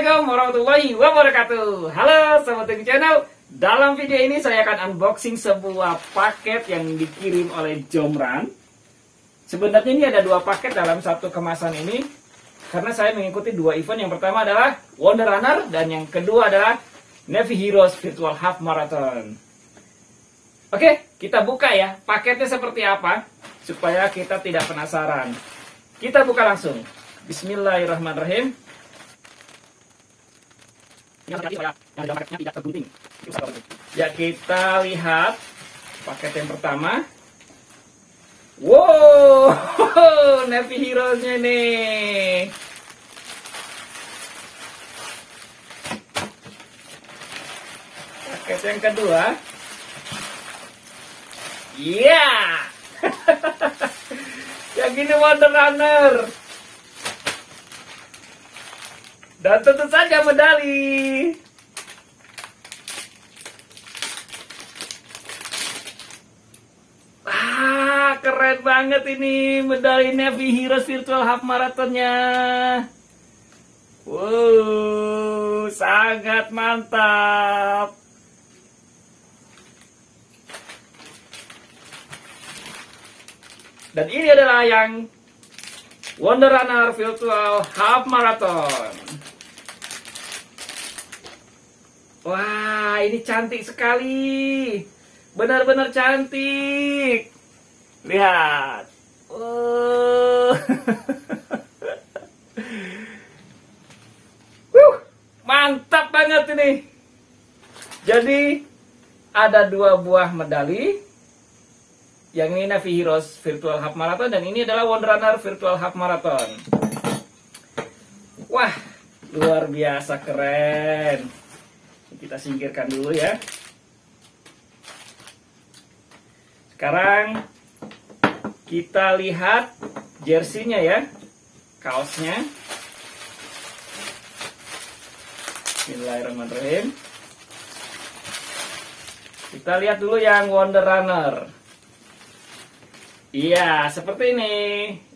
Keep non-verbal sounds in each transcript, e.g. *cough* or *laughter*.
Assalamualaikum warahmatullahi wabarakatuh. Halo Sobat Tengku Channel. Dalam video ini saya akan unboxing sebuah paket yang dikirim oleh Jomran. Sebenarnya ini ada dua paket dalam satu kemasan ini Karena saya mengikuti dua event. Yang pertama adalah Wonder Runner Dan yang kedua adalah Navy Heroes Virtual Half Marathon. Oke, kita buka ya Paketnya seperti apa Supaya kita tidak penasaran. Kita buka langsung. Bismillahirrahmanirrahim Ya kita lihat paket yang pertama. Wow, *laughs* Navy Heroes-nya nih. Paket yang kedua. Iya. Yeah. *laughs* yang ini Wonder Runner. Dan tentu saja medali. Ah, keren banget ini medali Navy Heroes Virtual Half Marathonnya. Wow, sangat mantap. Dan ini adalah yang Wonder Runner Virtual Half Marathon. Wah, ini cantik sekali. Benar-benar cantik. Lihat. Oh. *laughs* uh, mantap banget ini. Jadi ada dua buah medali. Yang ini Navy Heroes Virtual Half Marathon dan ini adalah Wonder Runner Virtual Half Marathon. Wah, luar biasa keren kita singkirkan dulu ya. Sekarang kita lihat jersinya ya kaosnya. Bismillahirrahmanirrahim. Kita lihat dulu yang Wonder Runner. Iya seperti ini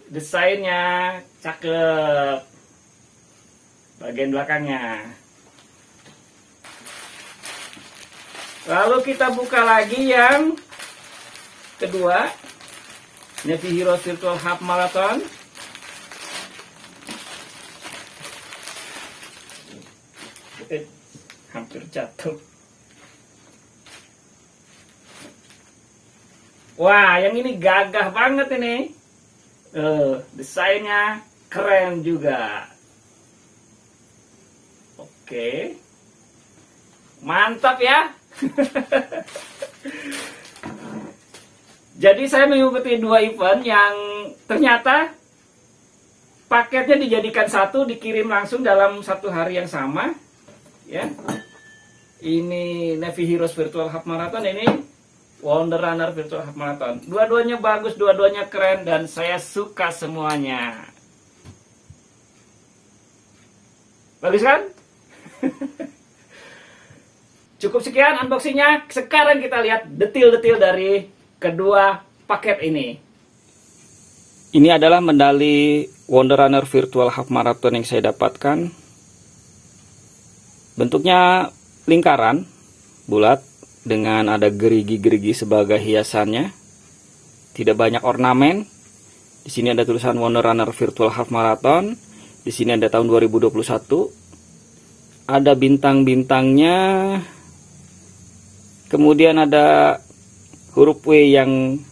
desainnya cakep. Bagian belakangnya Lalu kita buka lagi yang kedua. Navy Heroes Virtual Half Marathon. Eh, hampir jatuh. Wah, yang ini gagah banget ini. Uh, desainnya keren juga. Oke. Mantap ya. *laughs* Jadi saya mengikuti dua event yang ternyata paketnya dijadikan satu, dikirim langsung dalam satu hari yang sama. Ya, ini Navy Heroes Virtual Half Marathon, ini Wonder Runner Virtual Half Marathon. Dua-duanya bagus, dua-duanya keren, dan saya suka semuanya. Bagus kan? *laughs* Cukup sekian unboxingnya. Sekarang kita lihat detil-detil dari kedua paket ini. Ini adalah medali Wonder Runner Virtual Half Marathon yang saya dapatkan. Bentuknya lingkaran, bulat, dengan ada gerigi-gerigi sebagai hiasannya. Tidak banyak ornamen. Di sini ada tulisan Wonder Runner Virtual Half Marathon. Di sini ada tahun 2021. Ada bintang-bintangnya Kemudian ada huruf W yang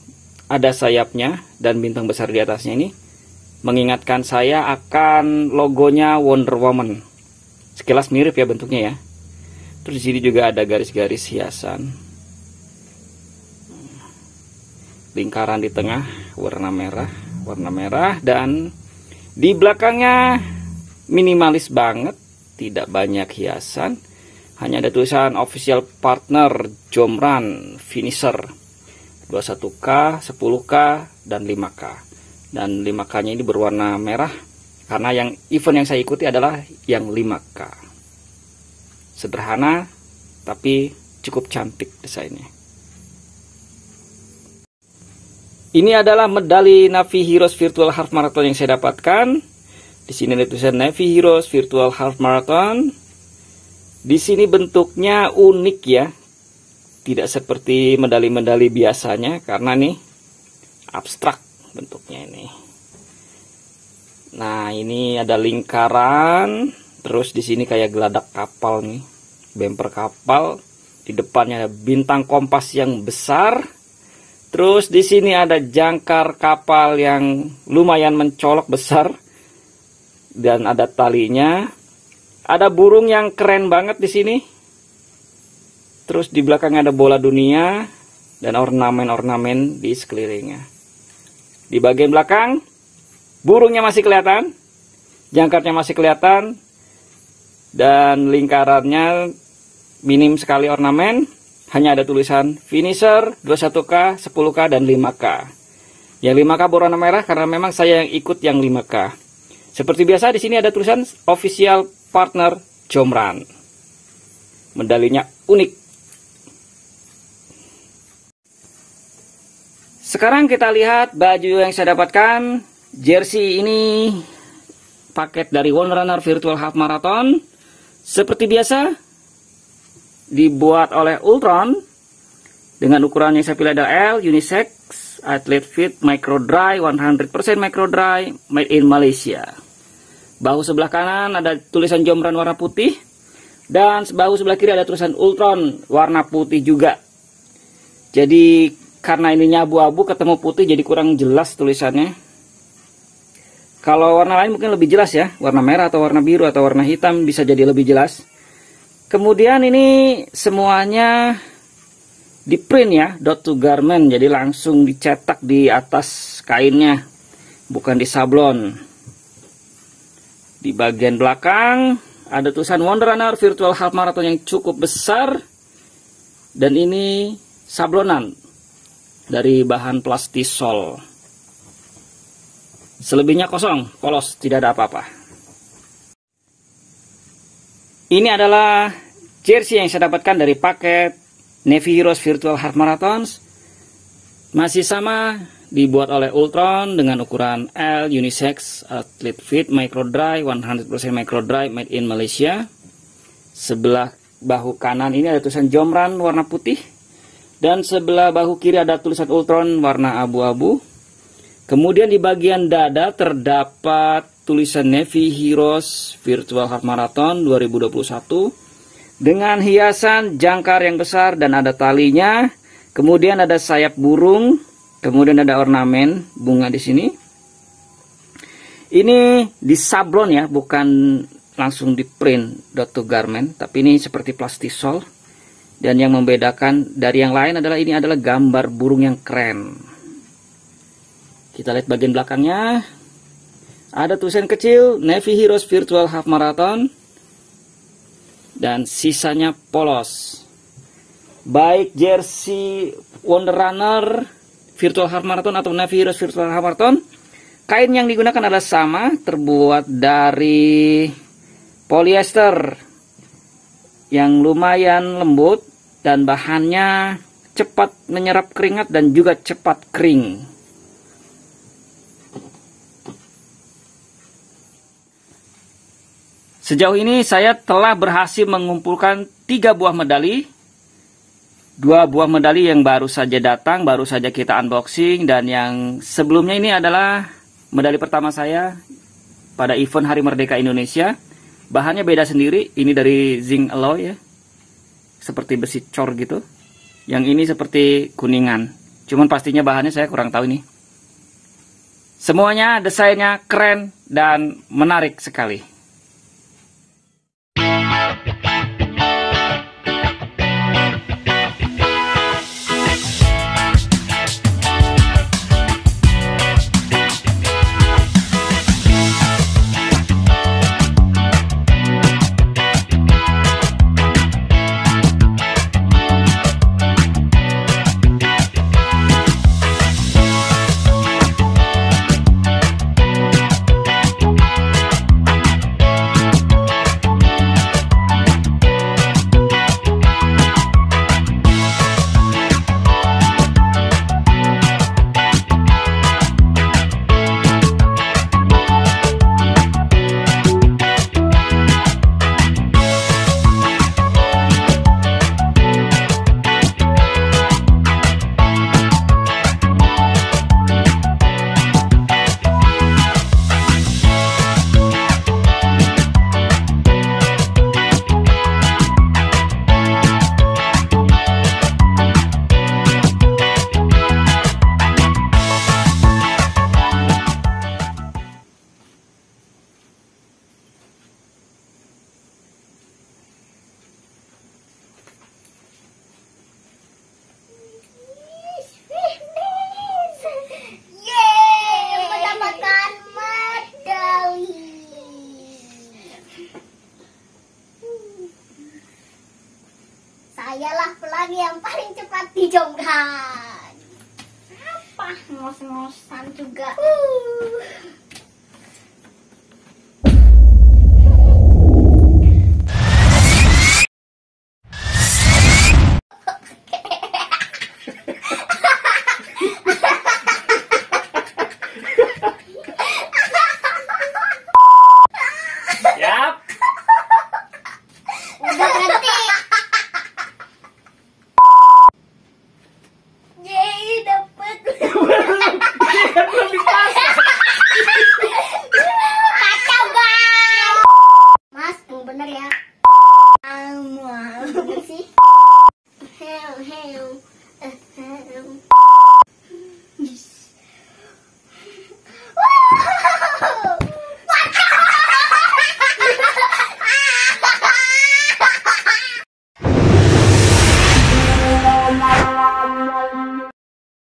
ada sayapnya dan bintang besar di atasnya ini mengingatkan saya akan logonya Wonder Woman. Sekilas mirip ya bentuknya ya. Terus di sini juga ada garis-garis hiasan. Lingkaran di tengah warna merah, warna merah dan di belakangnya minimalis banget, tidak banyak hiasan hanya ada tulisan official partner Jomran Finisher 21K, 10K, dan 5K. Dan 5K-nya ini berwarna merah karena yang event yang saya ikuti adalah yang 5K. Sederhana tapi cukup cantik desainnya. Ini adalah medali Navi Heroes Virtual Half Marathon yang saya dapatkan. Di sini ada tulisan Navy Heroes Virtual Half Marathon. Di sini bentuknya unik ya. Tidak seperti medali-medali biasanya karena nih abstrak bentuknya ini. Nah, ini ada lingkaran, terus di sini kayak geladak kapal nih. Bumper kapal. Di depannya ada bintang kompas yang besar. Terus di sini ada jangkar kapal yang lumayan mencolok besar dan ada talinya. Ada burung yang keren banget di sini. Terus di belakangnya ada bola dunia dan ornamen-ornamen di sekelilingnya. Di bagian belakang burungnya masih kelihatan, jangkarnya masih kelihatan dan lingkarannya minim sekali ornamen. Hanya ada tulisan finisher 21K, 10K dan 5K. Yang 5K berwarna merah karena memang saya yang ikut yang 5K. Seperti biasa di sini ada tulisan official partner Jomran. Medalinya unik. Sekarang kita lihat baju yang saya dapatkan. Jersey ini paket dari One Runner Virtual Half Marathon. Seperti biasa, dibuat oleh Ultron dengan ukuran yang saya pilih adalah L, unisex, athlete fit, micro dry, 100% micro dry, made in Malaysia. Bahu sebelah kanan ada tulisan Jomran warna putih. Dan bahu sebelah kiri ada tulisan Ultron warna putih juga. Jadi karena ini abu-abu ketemu putih jadi kurang jelas tulisannya. Kalau warna lain mungkin lebih jelas ya. Warna merah atau warna biru atau warna hitam bisa jadi lebih jelas. Kemudian ini semuanya di print ya, dot to garment. Jadi langsung dicetak di atas kainnya. Bukan di sablon. Di bagian belakang ada tulisan Wonder Runner Virtual Half Marathon yang cukup besar. Dan ini sablonan dari bahan plastisol. Selebihnya kosong, polos, tidak ada apa-apa. Ini adalah jersey yang saya dapatkan dari paket Navy Heroes Virtual Half Marathons. Masih sama dibuat oleh Ultron dengan ukuran L unisex athlete fit micro dry 100% micro dry made in Malaysia. Sebelah bahu kanan ini ada tulisan Jomran warna putih. Dan sebelah bahu kiri ada tulisan Ultron warna abu-abu. Kemudian di bagian dada terdapat tulisan Navy Heroes Virtual Half Marathon 2021 dengan hiasan jangkar yang besar dan ada talinya. Kemudian ada sayap burung Kemudian ada ornamen bunga di sini. Ini di sablon ya, bukan langsung di print dot to garment, tapi ini seperti plastisol. Dan yang membedakan dari yang lain adalah ini adalah gambar burung yang keren. Kita lihat bagian belakangnya. Ada tulisan kecil Navy Heroes Virtual Half Marathon. Dan sisanya polos. Baik jersey Wonder Runner Virtual Half Marathon atau Navy Heroes Virtual Half Marathon. Kain yang digunakan adalah sama, terbuat dari polyester yang lumayan lembut dan bahannya cepat menyerap keringat dan juga cepat kering. Sejauh ini saya telah berhasil mengumpulkan tiga buah medali dua buah medali yang baru saja datang, baru saja kita unboxing dan yang sebelumnya ini adalah medali pertama saya pada event Hari Merdeka Indonesia. Bahannya beda sendiri, ini dari zinc alloy ya. Seperti besi cor gitu. Yang ini seperti kuningan. Cuman pastinya bahannya saya kurang tahu nih. Semuanya desainnya keren dan menarik sekali. orang yang paling cepat di Apa? Ngos-ngosan juga. Uh. Bener.